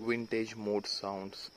vintage mode sounds.